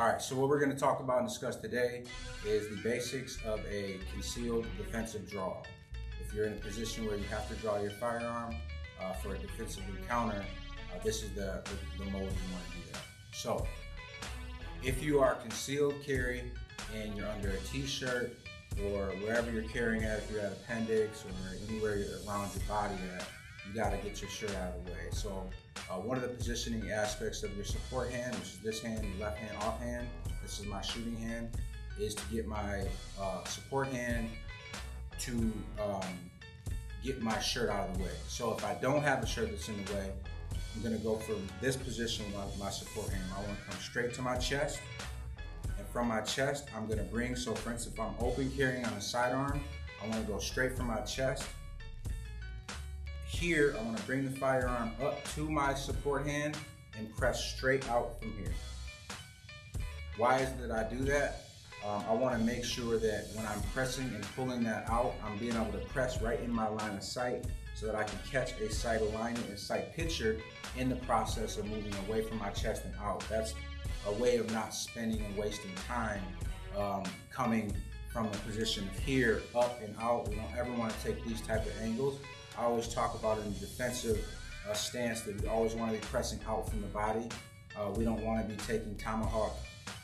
All right, so what we're going to talk about and discuss today is the basics of a concealed defensive draw. If you're in a position where you have to draw your firearm uh, for a defensive encounter, uh, this is the, the, the mode you want to do that. So, if you are concealed carry and you're under a t-shirt or wherever you're carrying at, if you're at appendix or anywhere around your body at, you got to get your shirt out of the way. So uh, one of the positioning aspects of your support hand, which is this hand, left hand off hand, this is my shooting hand, is to get my uh, support hand to um, get my shirt out of the way. So if I don't have a shirt that's in the way, I'm gonna go from this position with my support hand. I wanna come straight to my chest. And from my chest, I'm gonna bring, so for instance, if I'm open carrying on a sidearm, I wanna go straight from my chest here, I'm gonna bring the firearm up to my support hand and press straight out from here. Why is that I do that? Um, I wanna make sure that when I'm pressing and pulling that out, I'm being able to press right in my line of sight so that I can catch a sight alignment and sight picture in the process of moving away from my chest and out. That's a way of not spending and wasting time um, coming from a position of here, up and out. We don't ever want to take these type of angles. I always talk about in the defensive uh, stance that we always want to be pressing out from the body. Uh, we don't want to be taking tomahawk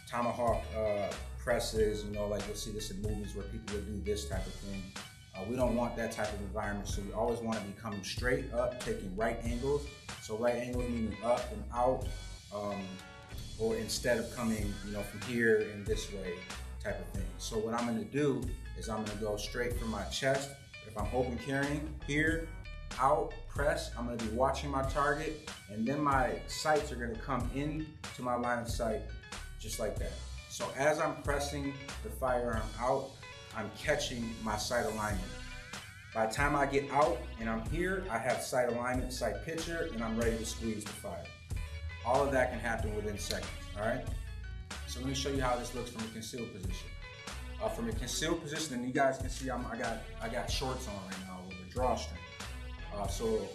tomahawk uh, presses, you know, like you'll see this in movies where people will do this type of thing. Uh, we don't want that type of environment, so we always want to be coming straight up, taking right angles. So right angles meaning up and out, um, or instead of coming, you know, from here and this way type of thing. So what I'm going to do is I'm going to go straight from my chest I'm open carrying here, out, press, I'm gonna be watching my target, and then my sights are gonna come in to my line of sight, just like that. So as I'm pressing the firearm out, I'm catching my sight alignment. By the time I get out and I'm here, I have sight alignment, sight picture, and I'm ready to squeeze the fire. All of that can happen within seconds, all right? So let me show you how this looks from a concealed position. Uh, from a concealed position, and you guys can see I'm, i got I got shorts on right now with a drawstring. Uh, so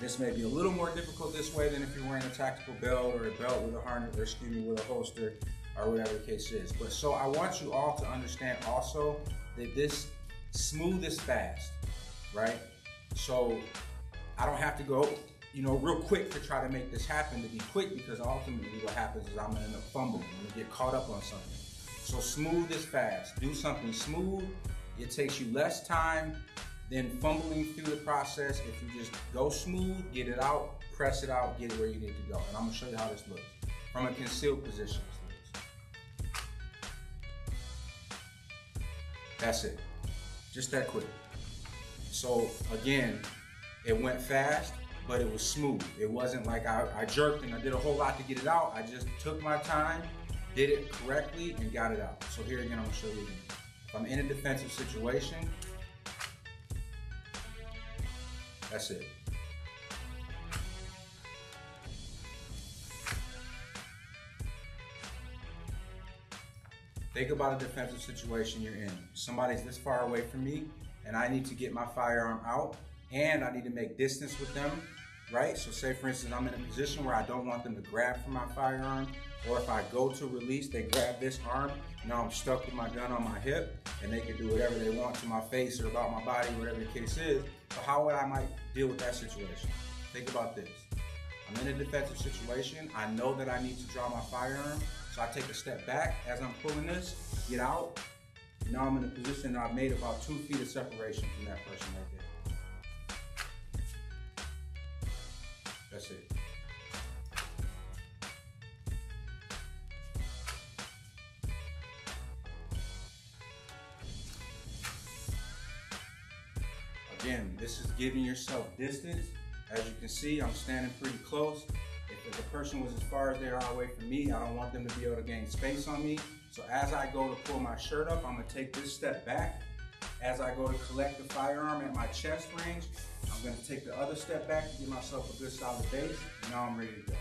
this may be a little more difficult this way than if you're wearing a tactical belt or a belt with a harness, or excuse me, with a holster, or whatever the case is. But so I want you all to understand also that this smooth is fast, right? So I don't have to go, you know, real quick to try to make this happen to be quick because ultimately what happens is I'm gonna end up fumbling. I'm gonna get caught up on something. So smooth is fast. Do something smooth. It takes you less time than fumbling through the process. If you just go smooth, get it out, press it out, get it where you need to go. And I'm gonna show you how this looks from a concealed position. That's it. Just that quick. So again, it went fast, but it was smooth. It wasn't like I, I jerked and I did a whole lot to get it out. I just took my time did it correctly and got it out. So here again, I'm gonna show you again. If I'm in a defensive situation, that's it. Think about a defensive situation you're in. Somebody's this far away from me and I need to get my firearm out and I need to make distance with them right? So say for instance, I'm in a position where I don't want them to grab for my firearm, or if I go to release, they grab this arm, now I'm stuck with my gun on my hip, and they can do whatever they want to my face or about my body, whatever the case is. So how would I might deal with that situation? Think about this. I'm in a defensive situation. I know that I need to draw my firearm, so I take a step back as I'm pulling this, get out. Now I'm in a position that I've made about two feet of separation from that person right there. Again, this is giving yourself distance. As you can see, I'm standing pretty close. If the person was as far as they are away from me, I don't want them to be able to gain space on me. So as I go to pull my shirt up, I'm gonna take this step back. As I go to collect the firearm at my chest range, I'm gonna take the other step back to give myself a good solid base, now I'm ready to go.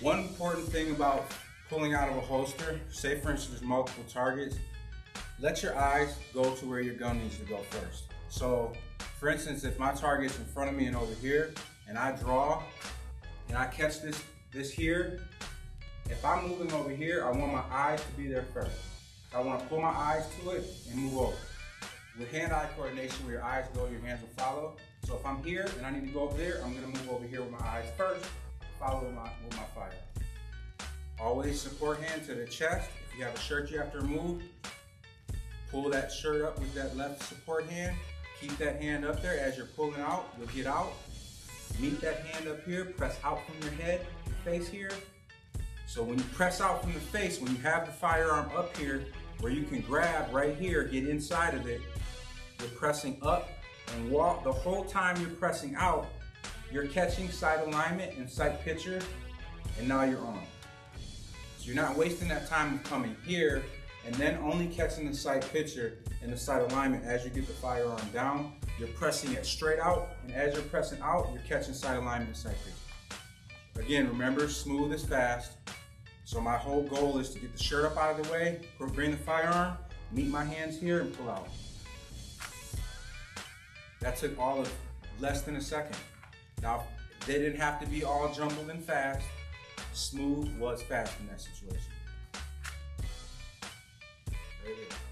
One important thing about pulling out of a holster, say for instance multiple targets, let your eyes go to where your gun needs to go first. So for instance, if my target's in front of me and over here, and I draw, and I catch this, this here, if I'm moving over here, I want my eyes to be there first. I want to pull my eyes to it and move over. With hand-eye coordination, where your eyes go, your hands will follow. So if I'm here and I need to go over there, I'm gonna move over here with my eyes first, follow my, with my fire. Always support hand to the chest. If you have a shirt you have to remove, pull that shirt up with that left support hand. Keep that hand up there as you're pulling out. You'll get out. Meet that hand up here. Press out from your head, your face here. So when you press out from the face, when you have the firearm up here, where you can grab right here, get inside of it, you're pressing up and walk. The whole time you're pressing out, you're catching sight alignment and sight picture, and now you're on. So you're not wasting that time of coming here and then only catching the sight picture and the sight alignment as you get the firearm down. You're pressing it straight out, and as you're pressing out, you're catching sight alignment and sight picture. Again, remember, smooth is fast. So my whole goal is to get the shirt up out of the way, bring the firearm, meet my hands here, and pull out. That took all of less than a second. Now, they didn't have to be all jumbled and fast. Smooth was fast in that situation. Brilliant.